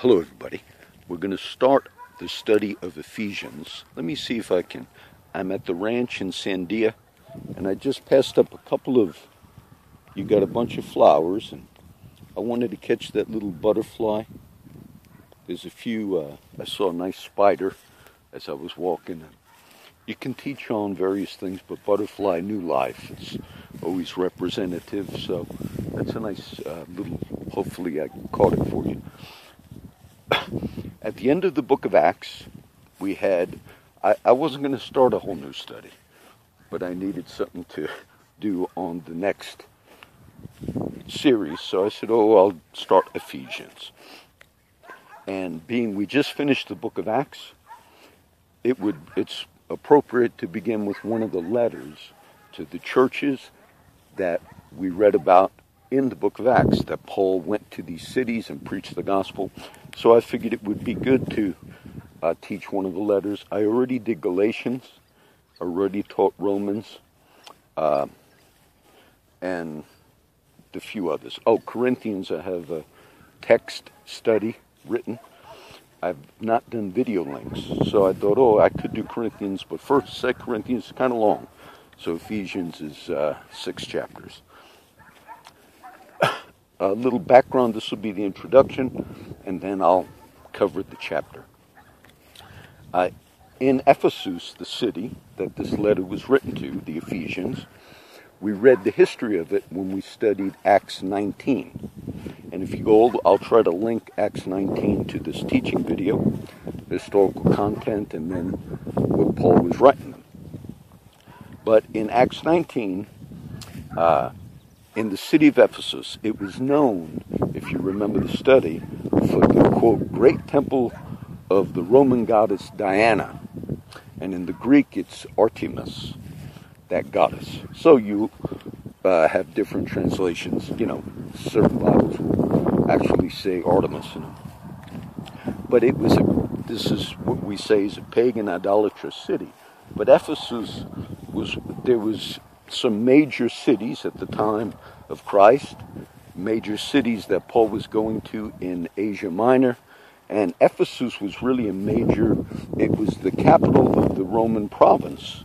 Hello, everybody. We're going to start the study of Ephesians. Let me see if I can. I'm at the ranch in Sandia, and I just passed up a couple of. You got a bunch of flowers, and I wanted to catch that little butterfly. There's a few. Uh, I saw a nice spider as I was walking. You can teach on various things, but butterfly new life. It's always representative, so that's a nice uh, little. Hopefully, I caught it for you at the end of the book of Acts, we had, I, I wasn't going to start a whole new study, but I needed something to do on the next series. So I said, oh, I'll start Ephesians. And being we just finished the book of Acts, it would it's appropriate to begin with one of the letters to the churches that we read about in the book of Acts that Paul went to these cities and preached the gospel. So I figured it would be good to uh, teach one of the letters. I already did Galatians, already taught Romans, uh, and a few others. Oh, Corinthians, I have a text study written. I've not done video links, so I thought, oh, I could do Corinthians, but first, Second Corinthians is kind of long. So Ephesians is uh, six chapters a little background. This will be the introduction, and then I'll cover the chapter. Uh, in Ephesus, the city that this letter was written to, the Ephesians, we read the history of it when we studied Acts 19. And if you go, I'll try to link Acts 19 to this teaching video, historical content, and then what Paul was writing them. But in Acts 19, uh, in the city of Ephesus, it was known, if you remember the study, for the quote, great temple of the Roman goddess Diana. And in the Greek, it's Artemis, that goddess. So you uh, have different translations. You know, certain Bibles will actually say Artemis in them. But it was a, this is what we say is a pagan idolatrous city. But Ephesus was, there was some major cities at the time of Christ, major cities that Paul was going to in Asia Minor. And Ephesus was really a major, it was the capital of the Roman province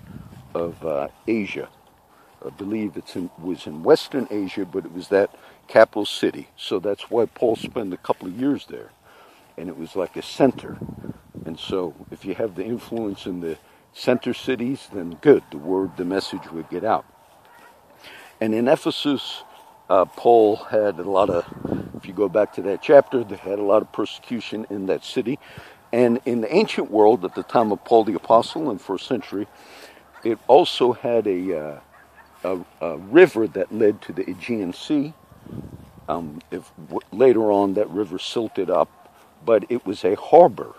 of uh, Asia. I believe it was in Western Asia, but it was that capital city. So that's why Paul spent a couple of years there. And it was like a center. And so if you have the influence in the center cities, then good, the word, the message would get out. And in Ephesus, uh, Paul had a lot of, if you go back to that chapter, they had a lot of persecution in that city. And in the ancient world, at the time of Paul the Apostle in the first century, it also had a, uh, a, a, river that led to the Aegean Sea. Um, if w- later on that river silted up, but it was a harbor,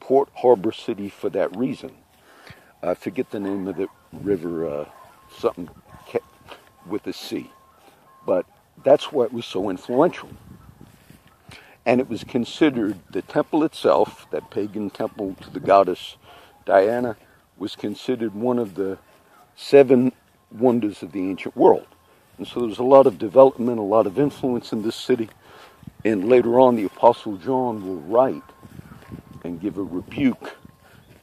port harbor city for that reason. I forget the name of the river, uh, something with the sea. But that's why it was so influential. And it was considered the temple itself, that pagan temple to the goddess Diana, was considered one of the seven wonders of the ancient world. And so there was a lot of development, a lot of influence in this city. And later on, the Apostle John will write and give a rebuke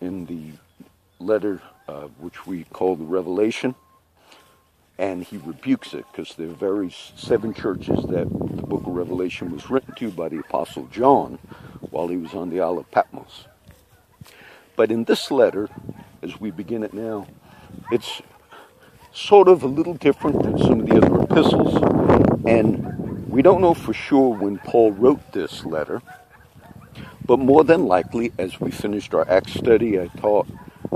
in the letter uh, which we call the Revelation and he rebukes it because there are very seven churches that the book of Revelation was written to by the Apostle John while he was on the Isle of Patmos. But in this letter, as we begin it now, it's sort of a little different than some of the other epistles, and we don't know for sure when Paul wrote this letter, but more than likely, as we finished our Acts study, I taught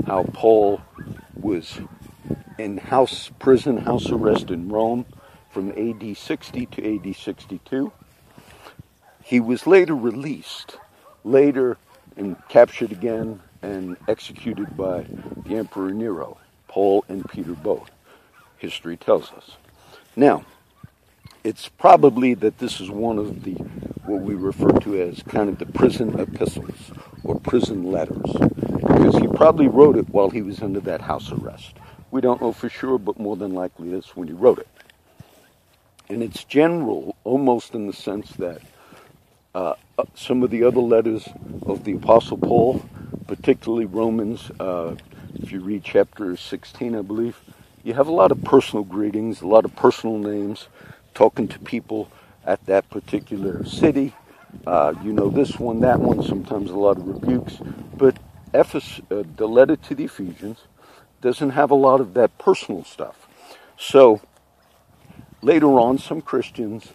how Paul was in house prison house arrest in Rome from AD 60 to AD 62. He was later released, later and captured again and executed by the Emperor Nero, Paul and Peter both. History tells us. Now, it's probably that this is one of the what we refer to as kind of the prison epistles or prison letters because he probably wrote it while he was under that house arrest. We don't know for sure, but more than likely that's when he wrote it. And it's general, almost in the sense that uh, uh, some of the other letters of the Apostle Paul, particularly Romans, uh, if you read chapter 16, I believe, you have a lot of personal greetings, a lot of personal names, talking to people at that particular city. Uh, you know this one, that one, sometimes a lot of rebukes. But Ephes- uh, the letter to the Ephesians doesn't have a lot of that personal stuff. So later on, some Christians,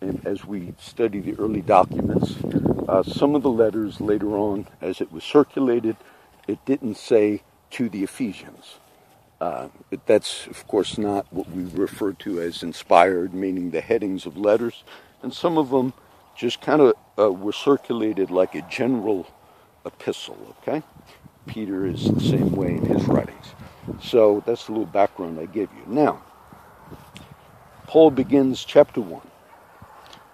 and as we study the early documents, uh, some of the letters later on, as it was circulated, it didn't say to the Ephesians. Uh, that's, of course, not what we refer to as inspired, meaning the headings of letters. And some of them just kind of uh, were circulated like a general epistle, okay? Peter is the same way in his writings. So that's a little background I give you. Now, Paul begins chapter 1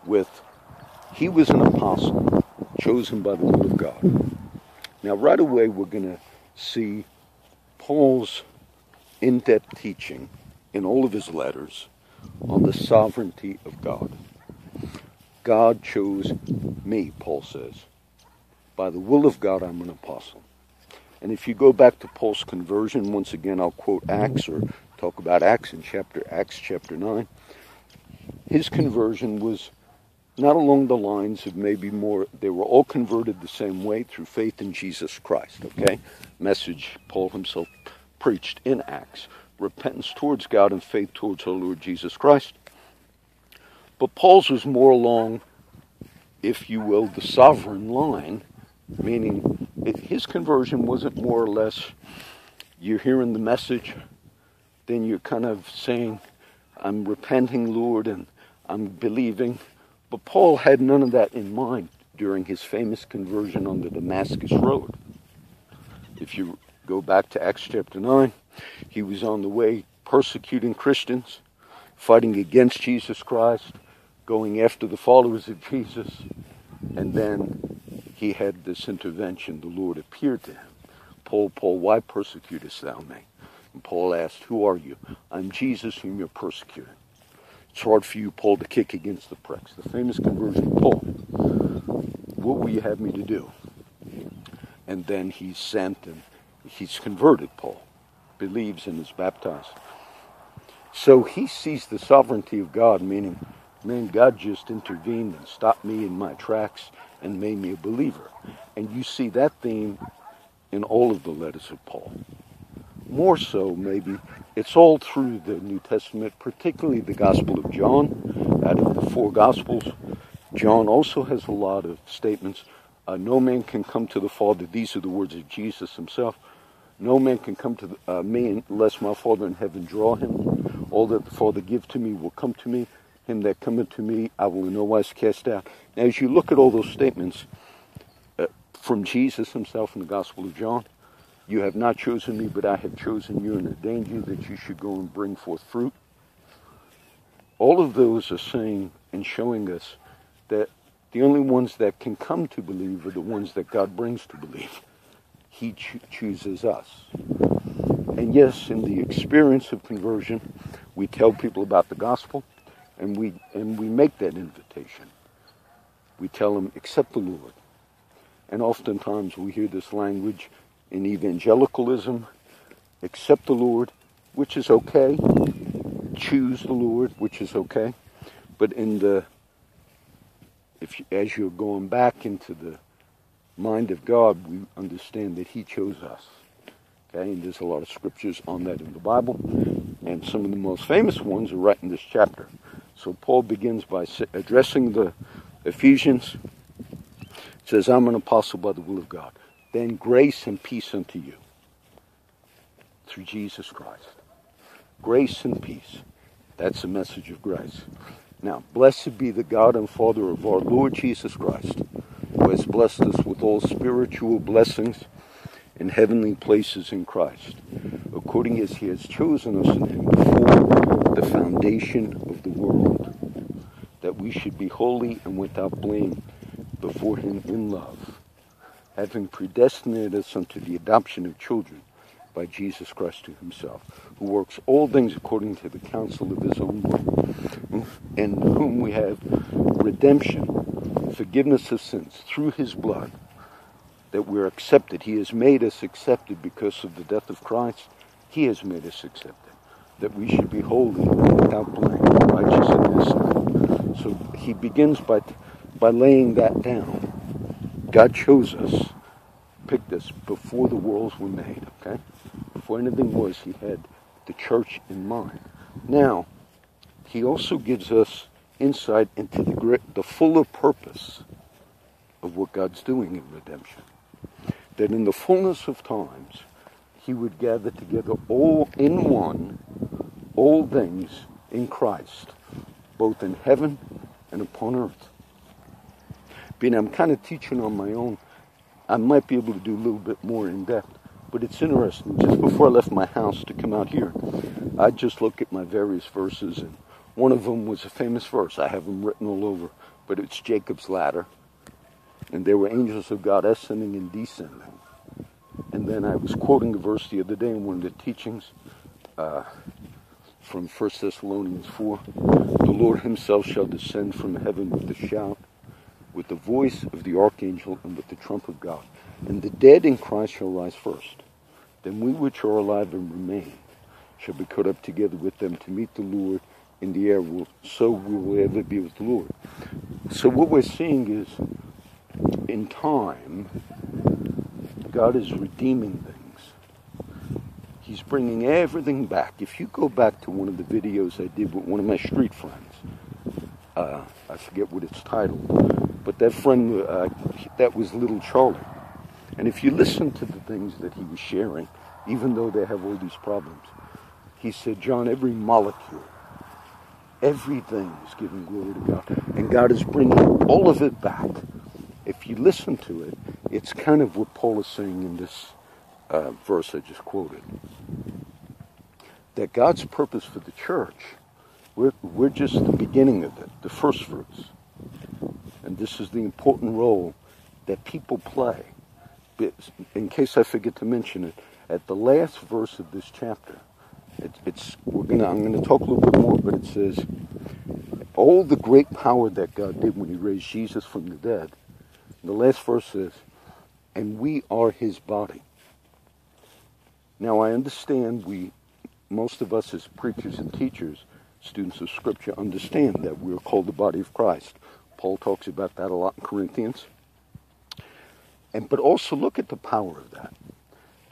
with He was an apostle chosen by the will of God. Now, right away, we're going to see Paul's in depth teaching in all of his letters on the sovereignty of God. God chose me, Paul says. By the will of God, I'm an apostle. And if you go back to Paul's conversion, once again, I'll quote Acts or talk about Acts in chapter Acts chapter nine. His conversion was not along the lines of maybe more. They were all converted the same way through faith in Jesus Christ. Okay, message Paul himself preached in Acts: repentance towards God and faith towards our Lord Jesus Christ. But Paul's was more along, if you will, the sovereign line, meaning it, his conversion wasn't more or less you're hearing the message, then you're kind of saying, I'm repenting, Lord, and I'm believing. But Paul had none of that in mind during his famous conversion on the Damascus Road. If you go back to Acts chapter 9, he was on the way persecuting Christians, fighting against Jesus Christ, going after the followers of Jesus, and then he had this intervention. The Lord appeared to him. Paul, Paul, why persecutest thou me? And Paul asked, Who are you? I'm Jesus whom you're persecuting. It's hard for you, Paul, to kick against the pricks. The famous conversion of Paul. What will you have me to do? And then he's sent and he's converted, Paul. Believes and is baptized. So he sees the sovereignty of God, meaning man, God just intervened and stopped me in my tracks and made me a believer. And you see that theme in all of the letters of Paul. More so, maybe, it's all through the New Testament, particularly the Gospel of John. Out of the four Gospels, John also has a lot of statements. Uh, no man can come to the Father. These are the words of Jesus himself. No man can come to uh, me unless my Father in heaven draw him. All that the Father give to me will come to me him that cometh to me, I will in no wise cast out. Now, as you look at all those statements uh, from Jesus himself in the Gospel of John, you have not chosen me, but I have chosen you and ordained you that you should go and bring forth fruit. All of those are saying and showing us that the only ones that can come to believe are the ones that God brings to believe. He cho- chooses us. And yes, in the experience of conversion, we tell people about the gospel and we and we make that invitation. We tell them, accept the Lord. And oftentimes we hear this language in evangelicalism, accept the Lord, which is okay. Choose the Lord, which is okay. But in the if as you're going back into the mind of God, we understand that He chose us. Okay, and there's a lot of scriptures on that in the Bible, and some of the most famous ones are right in this chapter. So Paul begins by addressing the Ephesians. says, I'm an apostle by the will of God. Then grace and peace unto you through Jesus Christ. Grace and peace. That's the message of grace. Now, blessed be the God and Father of our Lord Jesus Christ, has blessed us with all spiritual blessings in heavenly places in Christ, according as he has chosen us in him before the foundation of the world, that we should be holy and without blame before him in love, having predestinated us unto the adoption of children by Jesus Christ to himself, who works all things according to the counsel of his own will, in whom we have redemption forgiveness of sins through his blood, that we're accepted. He has made us accepted because of the death of Christ. He has made us accepted. That we should be holy without blame, righteous in. So he begins by, by laying that down. God chose us, picked us before the worlds were made, okay? Before anything was, he had the church in mind. Now, he also gives us insight into the, the fuller purpose of what God's doing in redemption. That in the fullness of times, he would gather together all in one, all things in Christ, both in heaven and upon earth. Being I'm kind of teaching on my own, I might be able to do a little bit more in depth, but it's interesting. Just before I left my house to come out here, I just looked at my various verses and one of them was a famous verse. I have them written all over, but it's Jacob's ladder. And there were angels of God ascending and descending. And then I was quoting a verse the other day in one of the teachings uh, from 1 Thessalonians 4. The Lord himself shall descend from heaven with a shout, with the voice of the archangel, and with the trump of God. And the dead in Christ shall rise first. Then we which are alive and remain shall be caught up together with them to meet the Lord in the air, will, so we will ever be with the Lord. So what we're seeing is, in time, God is redeeming things. He's bringing everything back. If you go back to one of the videos I did with one of my street friends, uh, I forget what it's titled, but that friend, uh, that was Little Charlie. And if you listen to the things that he was sharing, even though they have all these problems, he said, John, every molecule Everything is giving glory to God. And God is bringing all of it back. If you listen to it, it's kind of what Paul is saying in this uh, verse I just quoted. That God's purpose for the church, we're, we're just the beginning of it, the first fruits. And this is the important role that people play. In case I forget to mention it, at the last verse of this chapter, it, it's we're gonna I'm gonna talk a little bit more, but it says all the great power that God did when He raised Jesus from the dead. The last verse says, "And we are His body." Now I understand we, most of us as preachers and teachers, students of Scripture, understand that we are called the body of Christ. Paul talks about that a lot in Corinthians. And but also look at the power of that.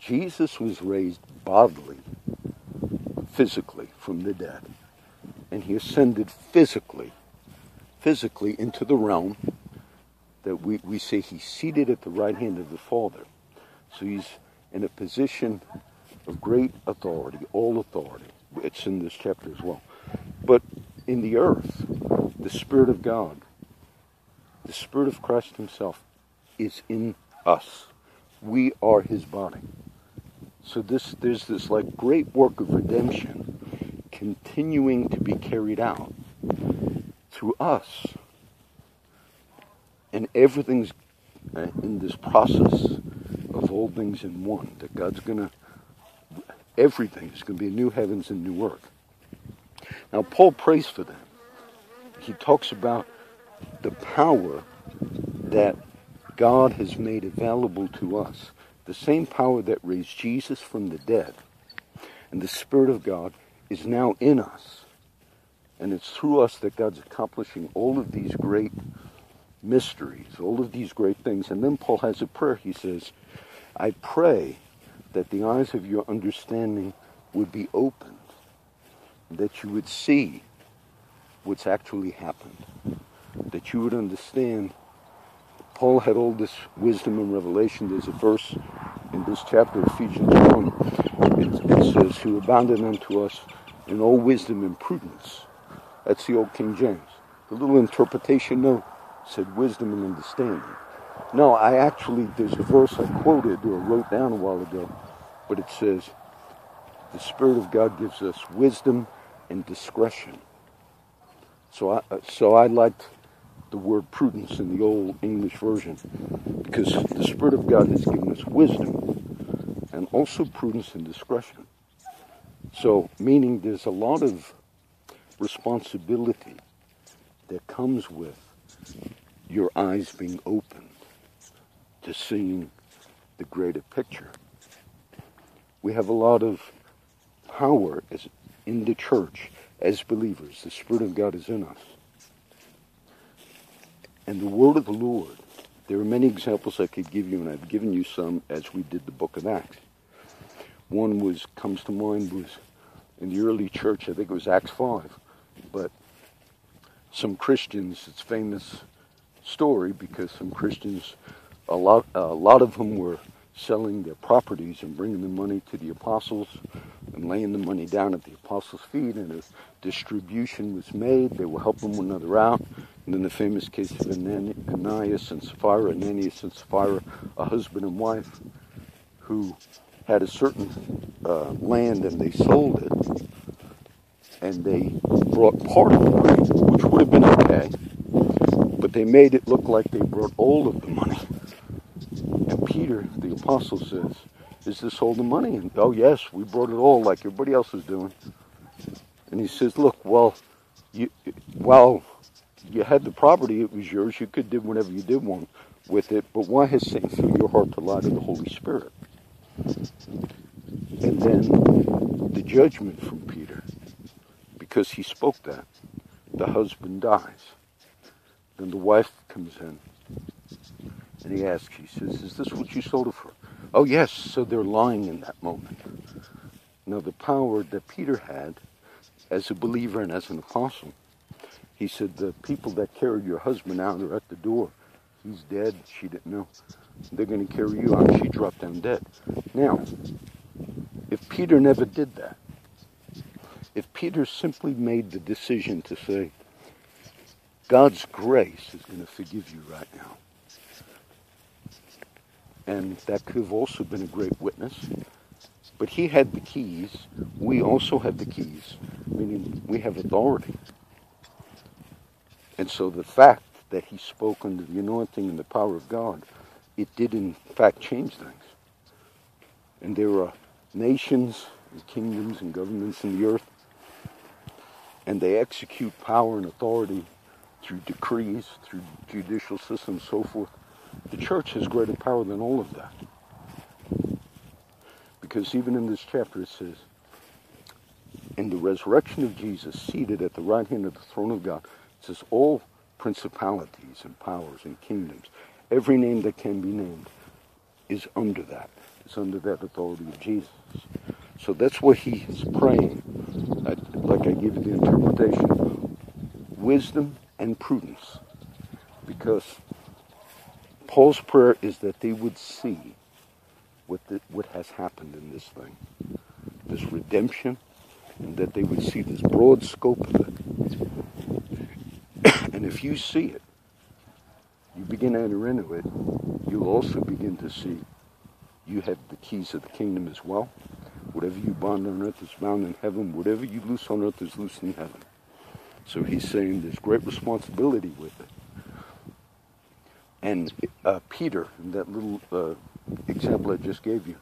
Jesus was raised bodily physically from the dead. And he ascended physically, physically into the realm that we, we say he's seated at the right hand of the Father. So he's in a position of great authority, all authority. It's in this chapter as well. But in the earth, the Spirit of God, the Spirit of Christ Himself, is in us. We are His body. So this there's this like great work of redemption continuing to be carried out through us. And everything's uh, in this process of all things in one. That God's gonna everything is gonna be a new heavens and new earth. Now Paul prays for them. He talks about the power that God has made available to us the same power that raised Jesus from the dead and the Spirit of God is now in us. And it's through us that God's accomplishing all of these great mysteries, all of these great things. And then Paul has a prayer. He says, I pray that the eyes of your understanding would be opened, that you would see what's actually happened, that you would understand Paul had all this wisdom and revelation. There's a verse in this chapter, of Ephesians 1. It, it says, Who abounded unto us in all wisdom and prudence. That's the old King James. The little interpretation note said wisdom and understanding. No, I actually, there's a verse I quoted or wrote down a while ago, but it says, The Spirit of God gives us wisdom and discretion. So I, so I liked the word prudence in the old English version because the Spirit of God has given us wisdom and also prudence and discretion. So, meaning there's a lot of responsibility that comes with your eyes being opened to seeing the greater picture. We have a lot of power as in the church as believers. The Spirit of God is in us. And the word of the Lord, there are many examples I could give you, and I've given you some as we did the book of Acts. One was comes to mind was in the early church, I think it was Acts 5, but some Christians, it's famous story because some Christians, a lot, a lot of them were selling their properties and bringing the money to the apostles and laying the money down at the apostles' feet. And as distribution was made, they were helping one another out. And then the famous case of Ananias and Sapphira, Ananias and Sapphira, a husband and wife who had a certain uh, land and they sold it. And they brought part of the money, which would have been okay, but they made it look like they brought all of the money. Peter, the apostle, says, Is this all the money? And oh, yes, we brought it all like everybody else is doing. And he says, Look, well, you, well, you had the property, it was yours. You could do whatever you did want with it. But why has Satan filled your heart to lie to the Holy Spirit? And then the judgment from Peter, because he spoke that, the husband dies. Then the wife comes in and he asks, he says, Is this what you sold it for? Oh, yes. So they're lying in that moment. Now, the power that Peter had as a believer and as an apostle, he said, The people that carried your husband out are at the door. He's dead. She didn't know. They're going to carry you out. She dropped down dead. Now, if Peter never did that, if Peter simply made the decision to say, God's grace is going to forgive you right now, and that could have also been a great witness. But he had the keys. We also have the keys, meaning we have authority. And so the fact that he spoke under the anointing and the power of God, it did in fact change things. And there are nations and kingdoms and governments in the earth, and they execute power and authority through decrees, through judicial systems, so forth. The church has greater power than all of that. Because even in this chapter it says, in the resurrection of Jesus, seated at the right hand of the throne of God, it says, all principalities and powers and kingdoms, every name that can be named, is under that. It's under that authority of Jesus. So that's what he is praying. I, like I give you the interpretation wisdom and prudence. Because Paul's prayer is that they would see what, the, what has happened in this thing, this redemption, and that they would see this broad scope of it. and if you see it, you begin to enter into it, you'll also begin to see you have the keys of the kingdom as well. Whatever you bind on earth is bound in heaven. Whatever you loose on earth is loose in heaven. So he's saying there's great responsibility with it. And uh, Peter, that little uh, example I just gave you,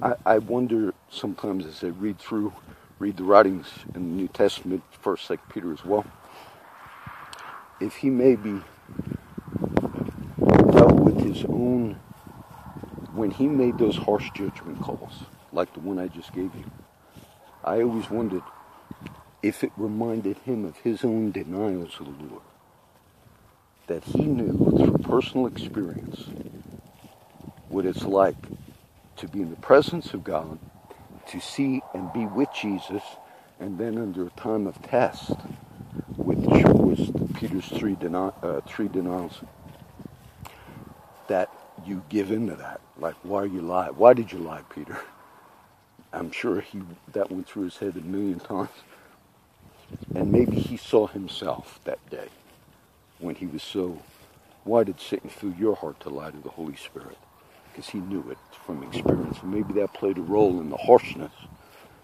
I, I, wonder sometimes as I read through, read the writings in the New Testament, First, Second Peter as well, if he maybe dealt with his own when he made those harsh judgment calls, like the one I just gave you. I always wondered if it reminded him of his own denials of the Lord that he knew through personal experience what it's like to be in the presence of God, to see and be with Jesus, and then under a time of test, which was Peter's three, deni- uh, three denials, that you give into that. Like, why are you lie? Why did you lie, Peter? I'm sure he that went through his head a million times. And maybe he saw himself that day when he was so, why did Satan fill your heart to lie to the Holy Spirit? Because he knew it from experience. And maybe that played a role in the harshness.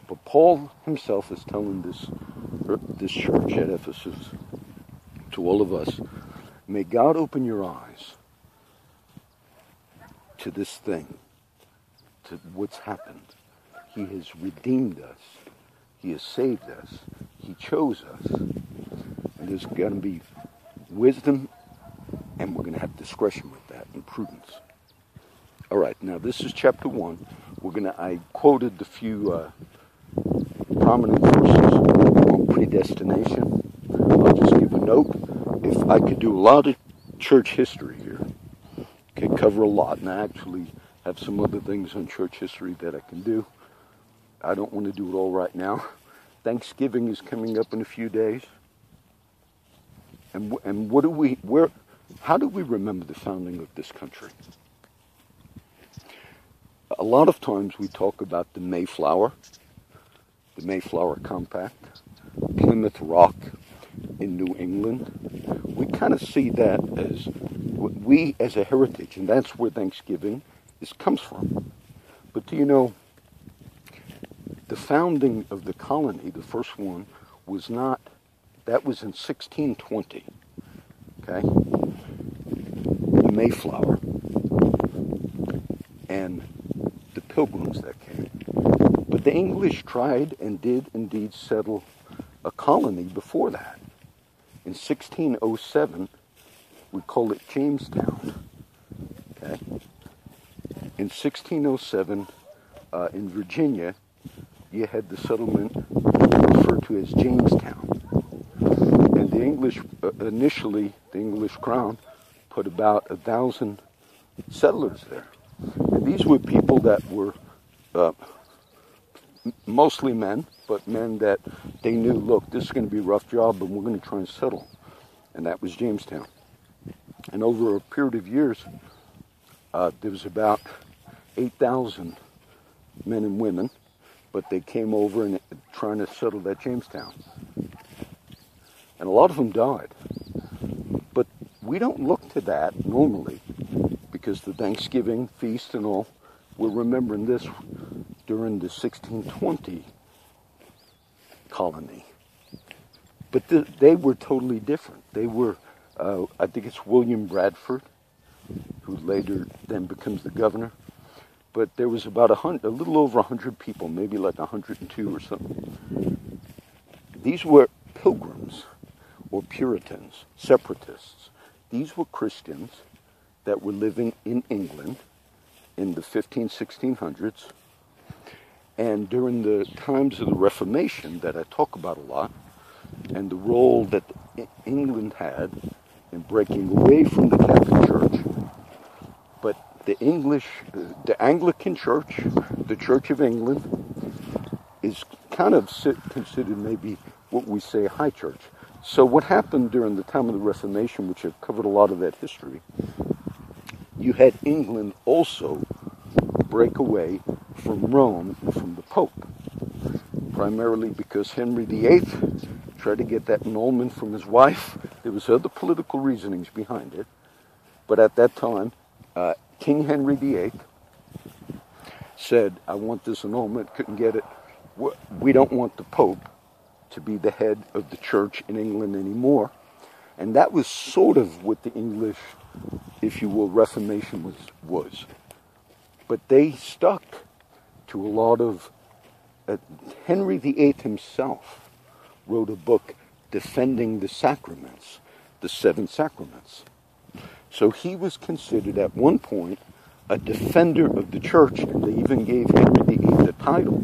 But Paul himself is telling this, this church at Ephesus, to all of us, may God open your eyes to this thing, to what's happened. He has redeemed us. He has saved us. He chose us. And there's going to be wisdom and we're going to have discretion with that and prudence. All right, now this is chapter one. We're going to, I quoted the few uh, prominent verses on predestination. I'll just give a note. If I could do a lot of church history here, could cover a lot, and I actually have some other things on church history that I can do. I don't want to do it all right now. Thanksgiving is coming up in a few days. And, and what do we, where, how do we remember the founding of this country? A lot of times we talk about the Mayflower, the Mayflower Compact, Plymouth Rock in New England. We kind of see that as we as a heritage, and that's where Thanksgiving is comes from. But do you know the founding of the colony, the first one, was not that was in 1620. Okay? The Mayflower and the pilgrims that came. But the English tried and did indeed settle a colony before that. In 1607, we call it Jamestown. Okay? In 1607, uh, in Virginia, you had the settlement referred to as Jamestown. The English, uh, initially, the English crown put about a thousand settlers there. And these were people that were uh, mostly men, but men that they knew, look, this is going to be a rough job, but we're going to try and settle. And that was Jamestown. And over a period of years, uh, there was about 8,000 men and women, but they came over and trying to settle that Jamestown. And a lot of them died. But we don't look to that normally because the Thanksgiving feast and all, we're remembering this during the 1620 colony. But the, they were totally different. They were, uh, I think it's William Bradford, who later then becomes the governor. But there was about a, hundred, a little over a 100 people, maybe like 102 or something. These were pilgrims or Puritans, separatists. These were Christians that were living in England in the 15, 1600s and during the times of the Reformation that I talk about a lot, and the role that England had in breaking away from the Catholic Church, but the English, the Anglican Church, the Church of England, is kind of considered maybe what we say high church. So what happened during the time of the Reformation, which I've covered a lot of that history, you had England also break away from Rome and from the Pope, primarily because Henry VIII tried to get that annulment from his wife. There was other political reasonings behind it, but at that time, uh, King Henry VIII said, "I want this annulment." Couldn't get it. We don't want the Pope to be the head of the church in England anymore, and that was sort of what the English, if you will, Reformation was was. But they stuck to a lot of. Uh, Henry VIII himself wrote a book defending the sacraments, the seven sacraments. So he was considered at one point a defender of the church, and they even gave Henry VIII a title.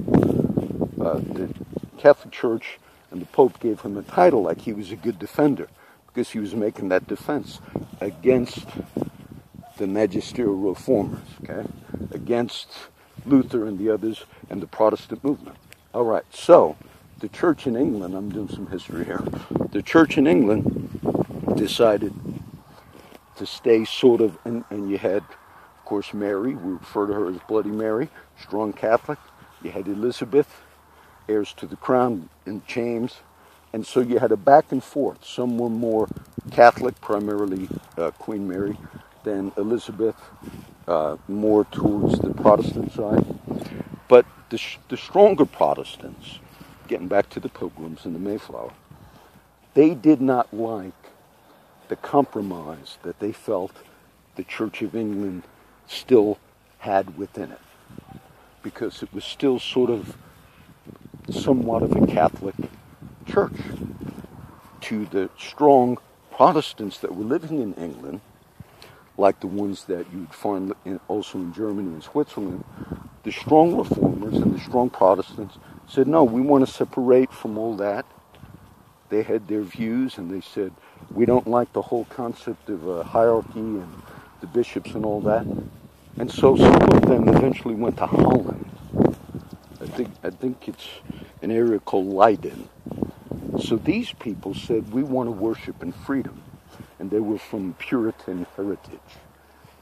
Uh, the Catholic Church and the Pope gave him a title like he was a good defender because he was making that defense against the magisterial reformers, okay, against Luther and the others and the Protestant movement. All right, so the church in England, I'm doing some history here. The church in England decided to stay sort of, and, and you had, of course, Mary, we refer to her as Bloody Mary, strong Catholic. You had Elizabeth, heirs to the crown, and James. And so you had a back and forth. Some were more Catholic, primarily uh, Queen Mary, than Elizabeth, uh, more towards the Protestant side. But the, sh- the stronger Protestants, getting back to the Pilgrims and the Mayflower, they did not like the compromise that they felt the Church of England still had within it. Because it was still sort of somewhat of a Catholic church. To the strong Protestants that were living in England, like the ones that you'd find in, also in Germany and Switzerland, the strong reformers and the strong Protestants said, no, we want to separate from all that. They had their views and they said, we don't like the whole concept of hierarchy and the bishops and all that. And so some of them eventually went to Holland. I think, I think it's an area called Leiden. So these people said, we want to worship in freedom. And they were from Puritan heritage,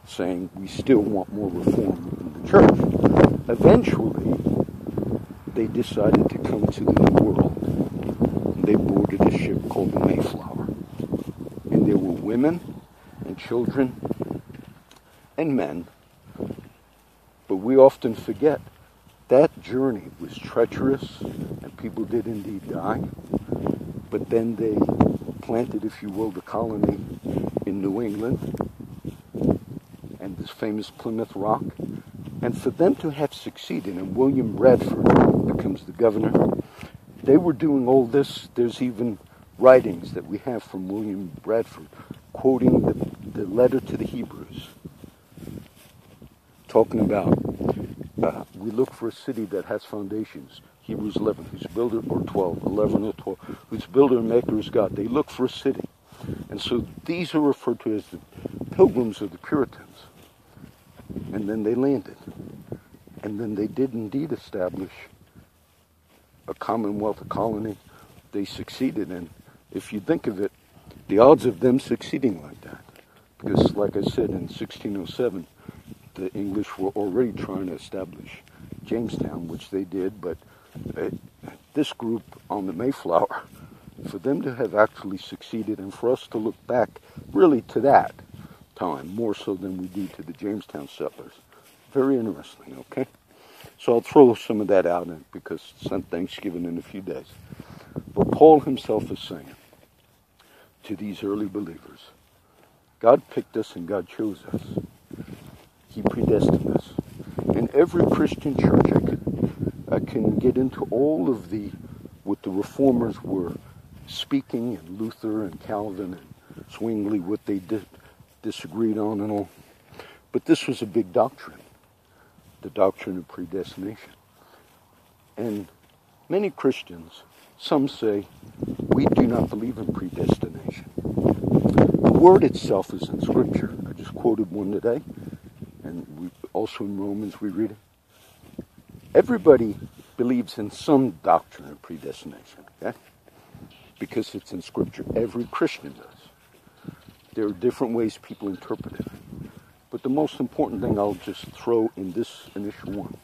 saying, we still want more reform in the church. Eventually, they decided to come to the New World. They boarded a ship called the Mayflower. And there were women and children and men. But we often forget that journey was treacherous and people did indeed die. But then they planted, if you will, the colony in New England and this famous Plymouth Rock. And for them to have succeeded, and William Bradford becomes the governor, they were doing all this. There's even writings that we have from William Bradford quoting the, the letter to the Hebrews, talking about we look for a city that has foundations. Hebrews 11, whose builder, or 12, 11 or 12, whose builder and maker is God. They look for a city. And so these are referred to as the pilgrims of the Puritans. And then they landed. And then they did indeed establish a commonwealth, a colony. They succeeded. And if you think of it, the odds of them succeeding like that, because like I said in 1607, the English were already trying to establish Jamestown, which they did, but uh, this group on the Mayflower, for them to have actually succeeded and for us to look back really to that time, more so than we do to the Jamestown settlers. Very interesting, okay? So I'll throw some of that out in because it's on Thanksgiving in a few days. But Paul himself is saying to these early believers, God picked us and God chose us. He predestined us. In every Christian church, I could, I can get into all of the what the reformers were speaking, and Luther and Calvin and Zwingli, what they di- disagreed on and all. But this was a big doctrine, the doctrine of predestination. And many Christians, some say, we do not believe in predestination. The word itself is in Scripture. I just quoted one today and we, also in Romans we read it. Everybody believes in some doctrine of predestination, okay? Because it's in Scripture. Every Christian does. There are different ways people interpret it. But the most important thing I'll just throw in this initial one.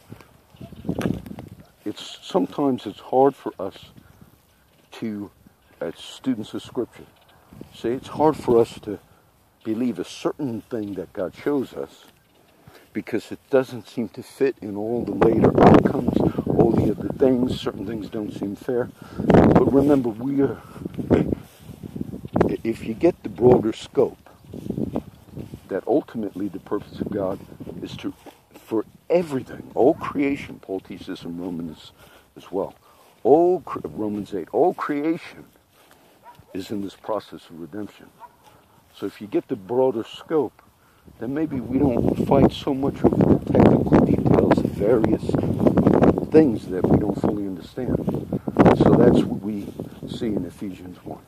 It's sometimes it's hard for us to, as students of Scripture, say it's hard for us to believe a certain thing that God shows us because it doesn't seem to fit in all the later outcomes, all the other things. Certain things don't seem fair. But remember, we are, if you get the broader scope, that ultimately the purpose of God is to, for everything, all creation, Paul teaches in Romans as well, all, Romans 8, all creation is in this process of redemption. So if you get the broader scope, then maybe we don't fight so much over the technical details of various things that we don't fully understand. So that's what we see in Ephesians 1.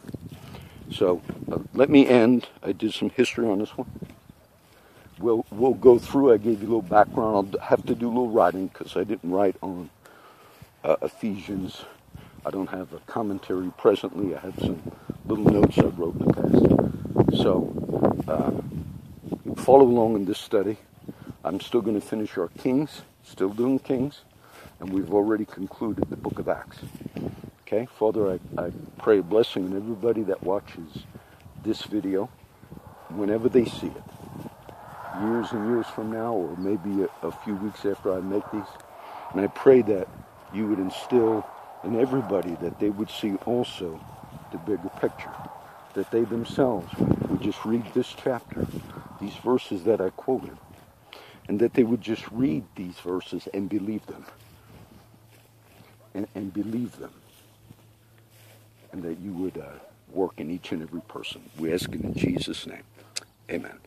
So uh, let me end. I did some history on this one. We'll, we'll go through. I gave you a little background. I'll have to do a little writing because I didn't write on uh, Ephesians. I don't have a commentary presently. I have some little notes I wrote in the past. So, uh, follow along in this study. I'm still going to finish our Kings, still doing Kings, and we've already concluded the book of Acts. Okay, Father, I, I pray a blessing on everybody that watches this video whenever they see it, years and years from now, or maybe a, a few weeks after I make these. And I pray that you would instill in everybody that they would see also the bigger picture, that they themselves would just read this chapter these verses that I quoted, and that they would just read these verses and believe them. And, and believe them. And that you would uh, work in each and every person. We ask it in Jesus' name. Amen.